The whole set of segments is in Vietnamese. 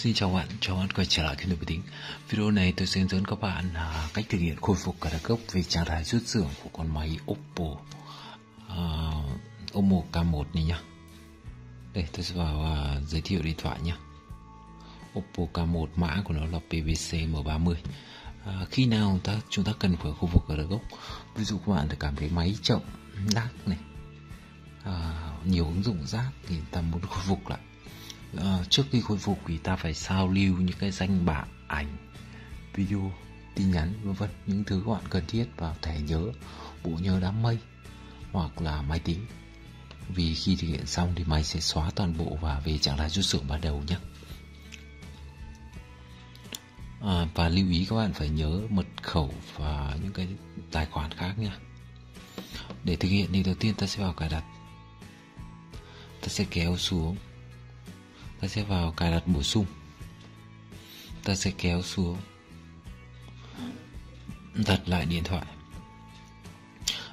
Xin chào bạn, chào bạn quay trở lại kênh Đổi Tính. Video này tôi sẽ hướng dẫn các bạn à, cách thực hiện khôi phục cả đặt gốc về trạng thái xuất xưởng của con máy Oppo à, Oppo K1 này nhá. Đây tôi sẽ vào à, giới thiệu điện thoại nhá. Oppo K1 mã của nó là PVC M30 à, Khi nào ta chúng ta cần phải khôi phục cả đặt gốc? Ví dụ các bạn cảm thấy máy chậm, đắt này à, Nhiều ứng dụng rác thì ta muốn khôi phục lại uh, trước khi khôi phục thì ta phải sao lưu những cái danh bạ ảnh video tin nhắn vân vân những thứ các bạn cần thiết vào thẻ nhớ bộ nhớ đám mây hoặc là máy tính. Vì khi thực hiện xong thì máy sẽ xóa toàn bộ và về trạng thái rút xưởng ban đầu nhé. À, và lưu ý các bạn phải nhớ mật khẩu và những cái tài khoản khác nha. Để thực hiện thì đầu tiên ta sẽ vào cài đặt. Ta sẽ kéo xuống ta sẽ vào cài đặt bổ sung. Ta sẽ kéo xuống. Đặt lại điện thoại.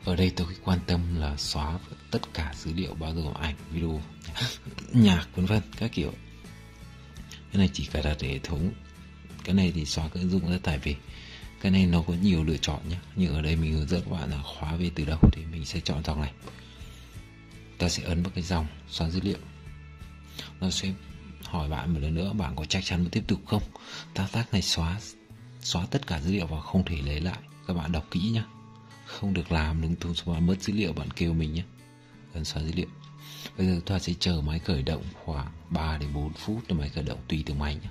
Ở đây tôi quan tâm là xóa tất cả dữ liệu bao gồm ảnh, video, nhạc, vân vân, các kiểu. Cái này chỉ cài đặt hệ thống. Cái này thì xóa các ứng dụng ra tải về. Cái này nó có nhiều lựa chọn nhé nhưng ở đây mình hướng dẫn các bạn là khóa về từ đầu thì mình sẽ chọn dòng này. Ta sẽ ấn vào cái dòng, xóa dữ liệu. Nó sẽ hỏi bạn một lần nữa, bạn có chắc chắn muốn tiếp tục không? Thao tác này xóa xóa tất cả dữ liệu và không thể lấy lại. Các bạn đọc kỹ nhé không được làm lung tung xóa mất dữ liệu, bạn kêu mình nhé cần xóa dữ liệu. Bây giờ chúng ta sẽ chờ máy khởi động khoảng 3 đến 4 phút để máy khởi động tùy từng máy nhé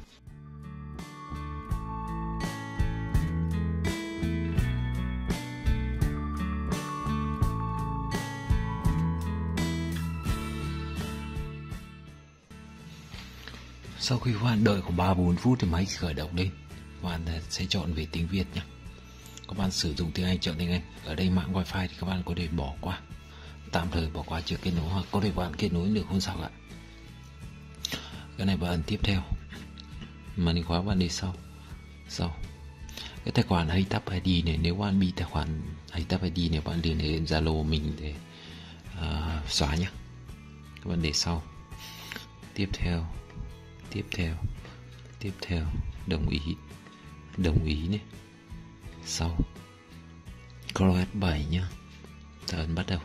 Sau khi các bạn đợi khoảng 3-4 phút thì máy khởi động lên. Các bạn à, sẽ chọn về tiếng Việt nhé Các bạn sử dụng tiếng Anh chọn tiếng Anh. Ở đây mạng wifi thì các bạn có thể bỏ qua. Tạm thời bỏ qua chưa kết nối hoặc có thể bạn kết nối được không sao ạ. Cái này bạn tiếp theo. Mà đi khóa bạn đi sau. Sau. Cái tài khoản hay tap ID này Nếu bạn bị tài khoản hay tap ID này Bạn liên hệ đến Zalo mình để uh, xóa nhé Các bạn để sau. Tiếp theo tiếp theo. Tiếp theo. Đồng ý. Đồng ý này sau. Cross 7 nhá. Ta ấn bắt đầu.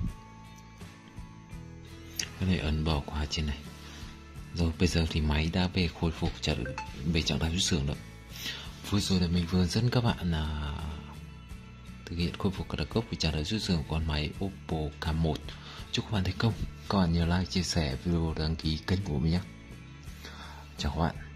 Có thể ấn bỏ qua trên này. Rồi, bây giờ thì máy đã về khôi phục trở về trạng thái rút xưởng rồi. Vừa rồi là mình vừa dẫn các bạn là thực hiện khôi phục cả gốc về trạng thái rút xưởng của con máy Oppo K1 chúc các bạn thành công. Các bạn nhớ like, chia sẻ, video đăng ký kênh của mình nhé chào các bạn